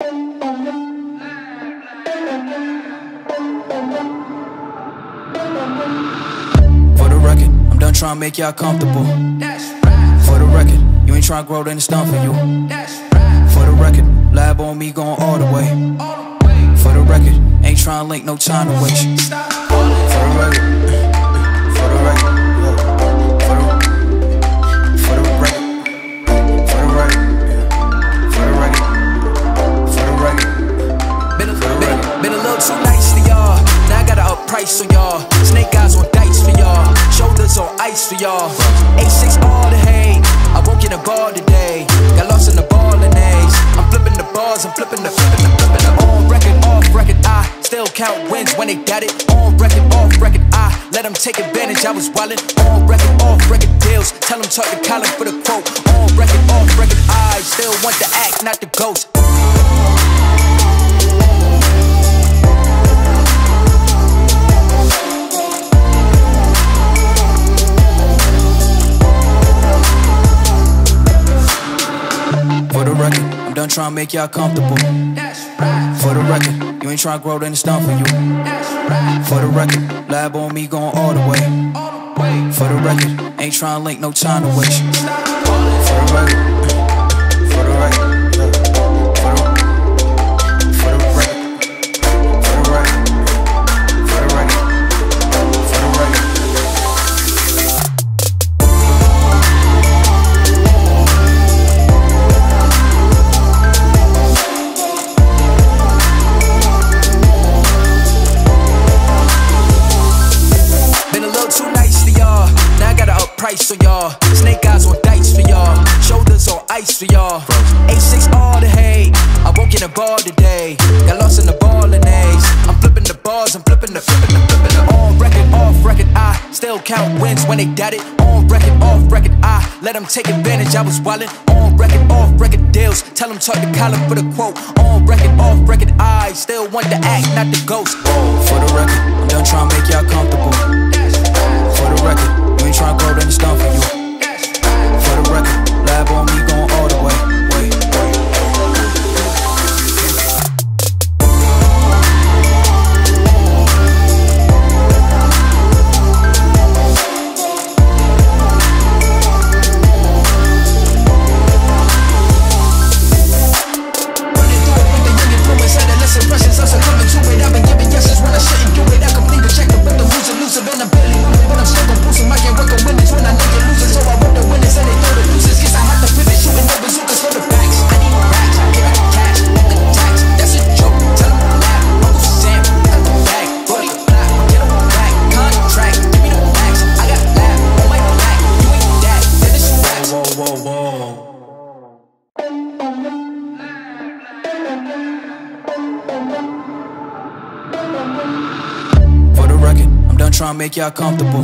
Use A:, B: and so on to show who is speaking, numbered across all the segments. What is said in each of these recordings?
A: For the record, I'm done trying to make y'all comfortable. For the record, you ain't trying to grow, then it's done for you. For the record, lab on me going all the way. For the record, ain't trying to link, no time to waste. For the record,
B: price on y'all. Snake eyes on dice for y'all. Shoulders on ice for y'all. A6 all the hate. I won't get a ball today. Got lost in the ball and A's. I'm flipping the bars, I'm flipping the flipping the flipping the on record, off record. I still count wins when they got it. On record, off record. I let them take advantage. I was wildin'. On record, off record deals. Tell them talk to Colin for the quote. On record, off record. I still want the act, not the ghost.
A: Done trying to make y'all comfortable. For the record, you ain't trying to grow, then it's done for you. For the record, lab on me going all the way. For the record, ain't trying to link, no time to waste. For the record, for
B: y'all. A6 all the hate. I won't get a ball today. Got lost in the ball and A's. I'm flipping the bars, I'm flipping the flipping the flipping the on record, off record. I still count wins when they got it. On record, off record. I let them take advantage. I was wildin'. On record, off record deals. Tell them talk to Colin for the quote. On record, off record. I still want the act, not the ghost.
A: For the record, I'm done trying to make y'all comfortable. For the record, you ain't trying to grow, then it's done for you. Done trying to make y'all comfortable.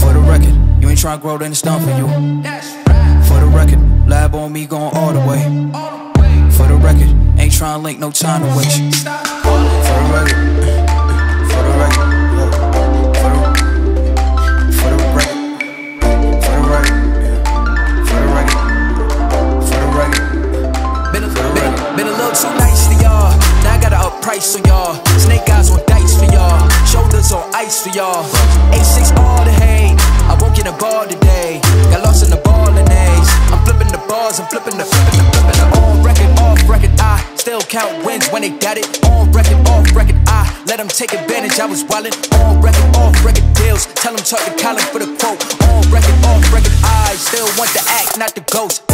A: For the record, you ain't trying to grow, then it's done for you. For the record, lab on me going all the way. For the record, ain't trying to link, no time to waste. For the record, for the record, for the, for the record, for the record, for the record, for the record.
B: Been a, been, been a little too nice to y'all. Now I gotta up price on y'all. Snake eyes on dice for y'all. Shoulders on ice for y'all. A6 all the hate. I won't get a ball today. Got lost in the ball and A's. I'm flipping the bars, I'm flipping the flipping the flipping the on record, off record. I still count wins when they got it. On record, off record. I let them take advantage. I was wildin'. On record, off record deals. Tell them talk to Colin for the quote. On record, off record. I still want the act, not the ghost.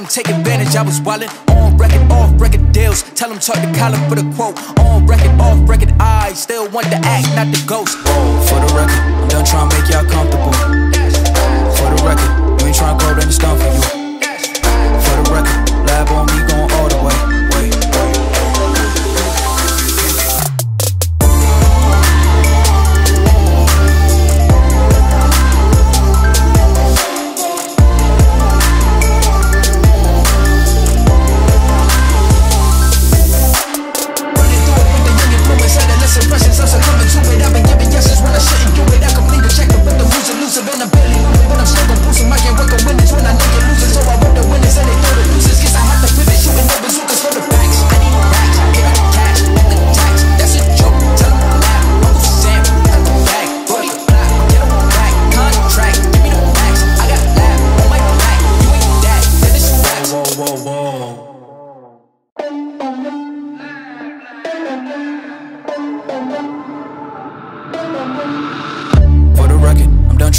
B: them take advantage. I was wildin' on record, off record deals. Tell them talk to Colin for the quote. On record, off record, I still want the act, not the ghost.
A: For the record, I'm done trying to make y'all comfortable. For the record, you ain't trying to grow, then it's done for you.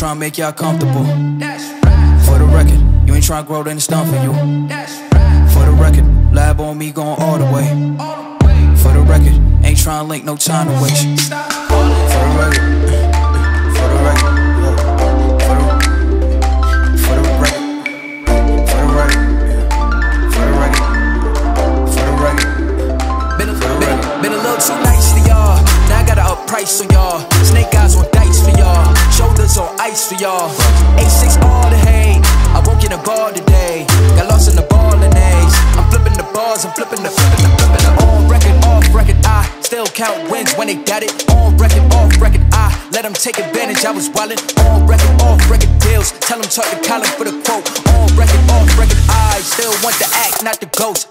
B: To
A: make y'all comfortable.
B: That's right.
A: For the record, you ain't trying to grow, then it's done for you.
B: That's right.
A: For the record, lab on me going all the way.
B: All the way.
A: For the record, ain't trying to link, no time to waste.
B: Stop.
A: For the record, for the record, for the, record, for the record, for the record, for the record.
B: Been a, been, been a little too nice to y'all. Now I gotta up price on y'all. Ice for y'all. A6 all the hate. I won't get a ball today. Got lost in the ball and A's. I'm flipping the balls, I'm flipping the flipping the flipping the on record, off record. I still count wins when they got it. On record, off record. I let them take advantage. I was wildin' on record, off record deals. Tell them talk to Colin for the quote. On record, off record. I still want the act, not the ghost.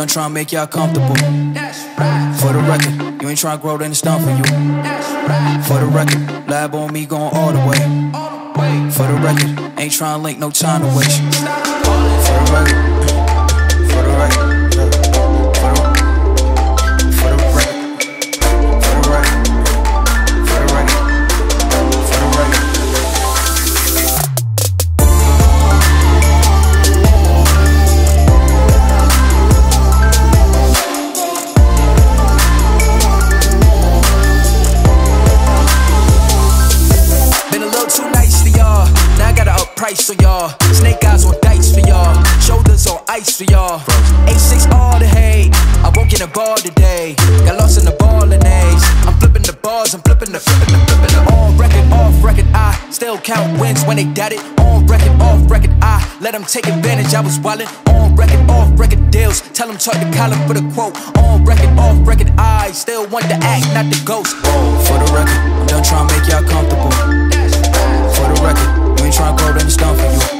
A: Done trying to make y'all comfortable.
B: Right.
A: For the record, you ain't trying to grow, then it's done for you.
B: Right.
A: For the record, lab on me going all the way.
B: All the way.
A: For the record, ain't trying to link, no time to waste. For the record,
B: Snake eyes on dice for y'all. Shoulders on ice for y'all. A6 all the hate. I won't get a ball today. Got lost in the ball and A's. I'm flipping the balls, I'm flipping the flipping the flipping the on record, off record. I still count wins when they doubt it. On record, off record. I let them take advantage. I was wildin' on record, off record deals. Tell them talk to Colin for the quote. On record, off record. I still want the act, not the ghost.
A: For the record, I'm done trying to make y'all comfortable. For the record, you ain't trying to grow, then it's for you.